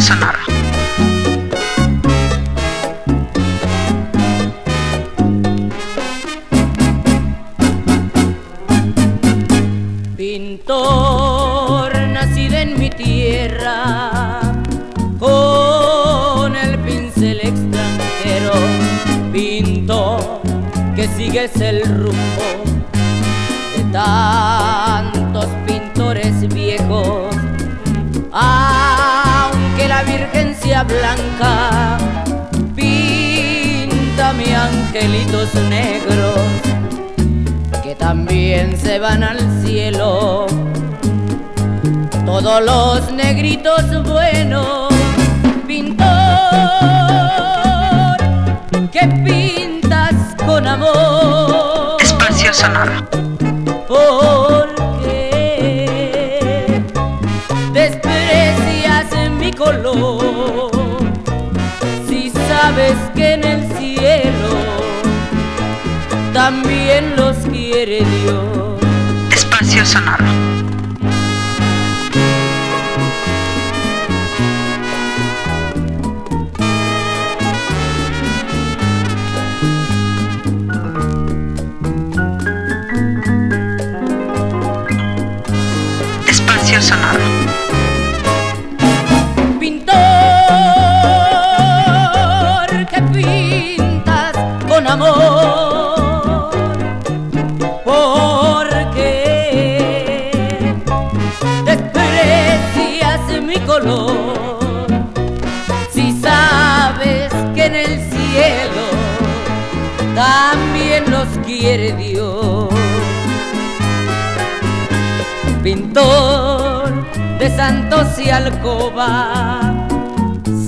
Sonora. Pintor nacido en mi tierra, con el pincel extranjero, pintor que sigues el rumbo de tal Aunque la Virgen sea blanca, pinta mi angelitos negros que también se van al cielo. Todos los negritos buenos, pintor, que pintas con amor. Espacio sonoro. Porque desprecias mi color. Si sabes que en el cielo también los quiere Dios. Espacio sonoro. Espacio sonoro. Si sabes que en el cielo también los quiere Dios. Pintor de santos y alcoba,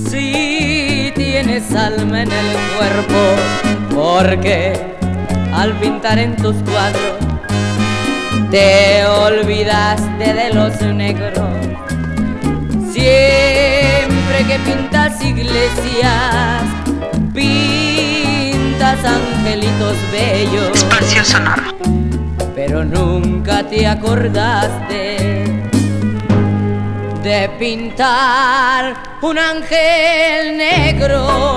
si tienes alma en el cuerpo, porque al pintar en tus cuadros te olvidaste de los negros. Siempre que pintas iglesias, pintas angelitos bellos Espacio sonoro. pero nunca te acordaste de pintar un ángel negro